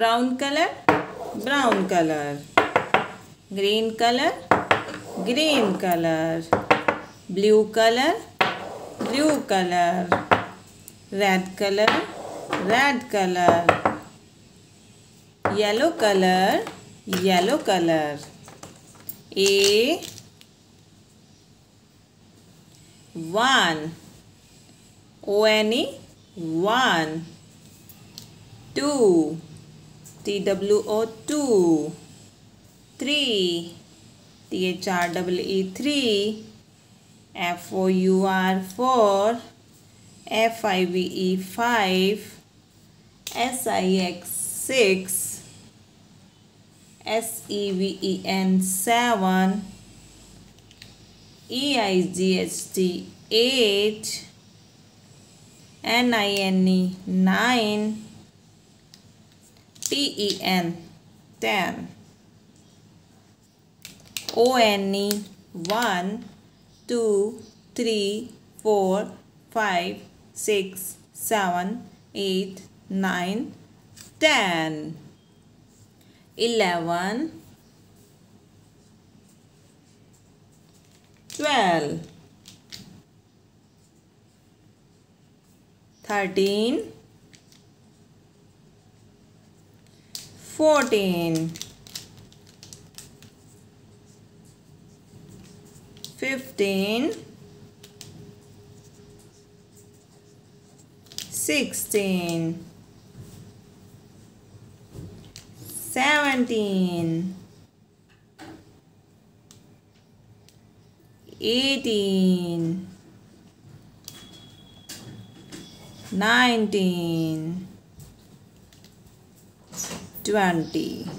brown color brown color green color green color blue color blue color red color red color yellow color yellow color a one o n e one two TWO2 3 THREE3 FOUR4 FIVE5 SIX6 SEVEN7 EIGHT8 NINE. 9 T-E-N, ten. O-N-E, one, two, three, four, five, six, seven, eight, nine, ten. Eleven, twelve, thirteen. Fourteen. Fifteen. Sixteen. Seventeen. Eighteen. Nineteen twenty